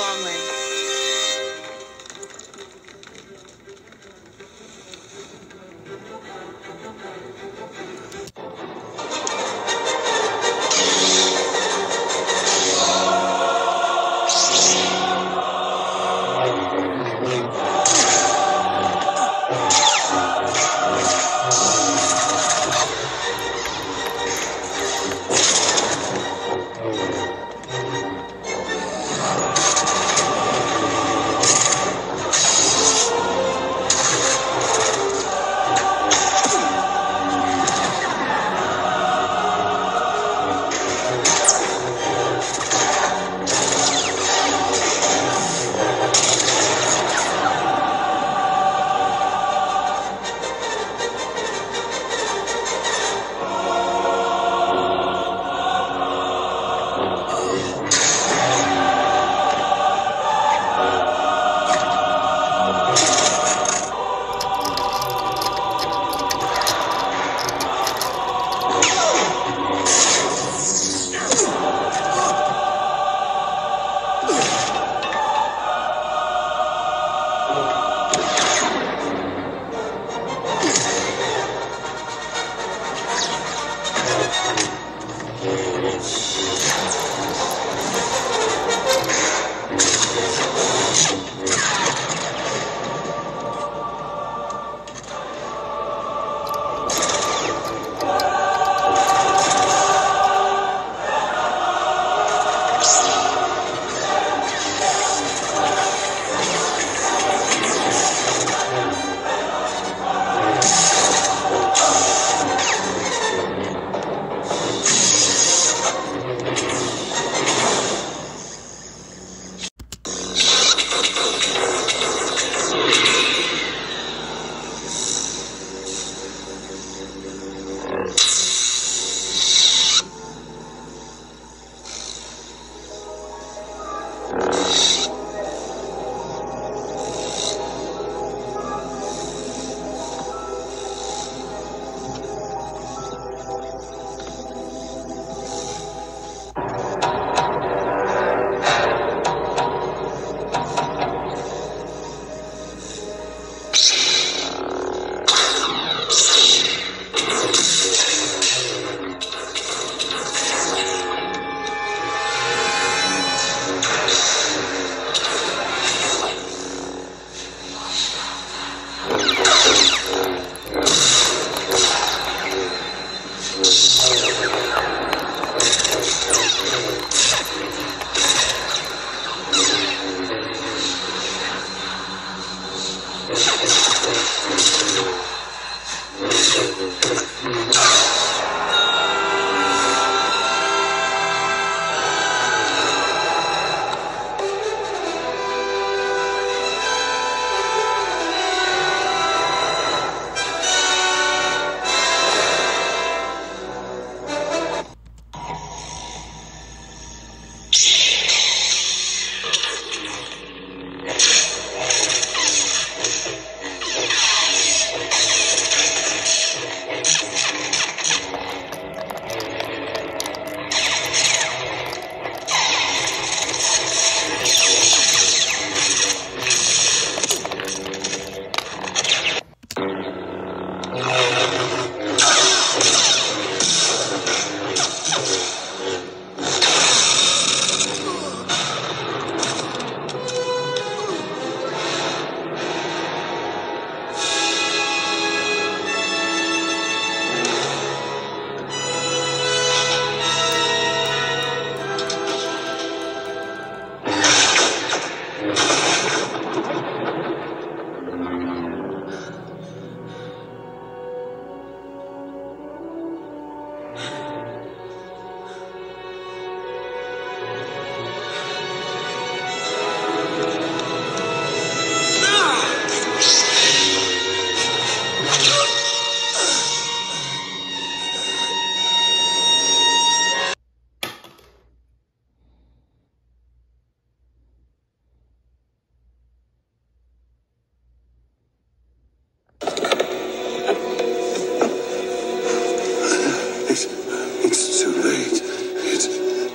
long way.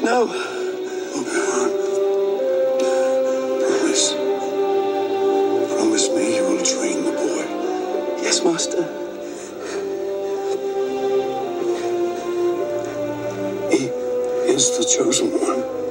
No! Promise. Promise me you will train the boy. Yes, Master. He is the chosen one.